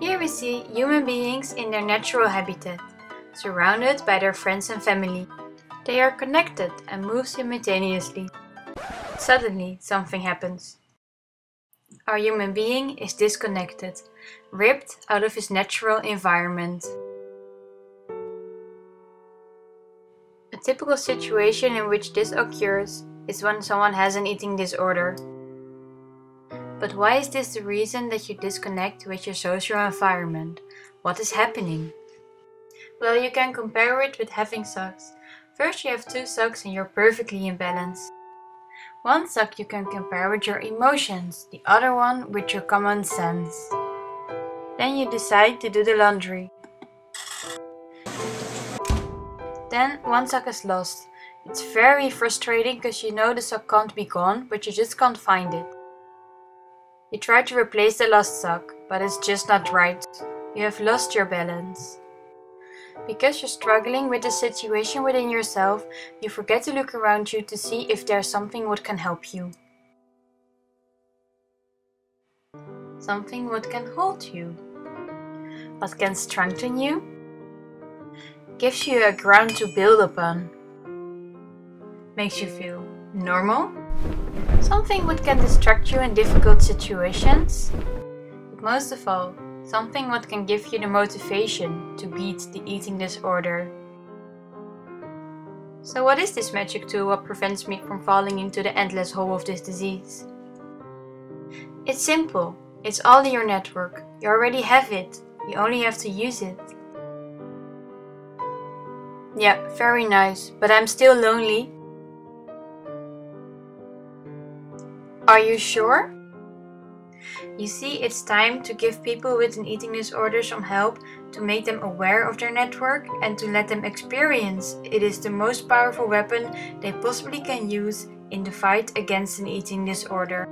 Here we see human beings in their natural habitat, surrounded by their friends and family. They are connected and move simultaneously. Suddenly, something happens. Our human being is disconnected, ripped out of his natural environment. A typical situation in which this occurs is when someone has an eating disorder. But why is this the reason that you disconnect with your social environment? What is happening? Well, you can compare it with having socks. First you have two socks and you're perfectly in balance. One sock you can compare with your emotions, the other one with your common sense. Then you decide to do the laundry. Then one sock is lost. It's very frustrating because you know the sock can't be gone, but you just can't find it. You try to replace the lost sock, but it's just not right. You have lost your balance. Because you're struggling with the situation within yourself, you forget to look around you to see if there's something what can help you. Something what can hold you. What can strengthen you. Gives you a ground to build upon. Makes you feel normal Something what can distract you in difficult situations. But most of all, something what can give you the motivation to beat the eating disorder. So what is this magic tool what prevents me from falling into the endless hole of this disease? It's simple. It's all in your network. You already have it. You only have to use it. Yeah, very nice, but I'm still lonely Are you sure? You see, it's time to give people with an eating disorder some help to make them aware of their network and to let them experience it is the most powerful weapon they possibly can use in the fight against an eating disorder.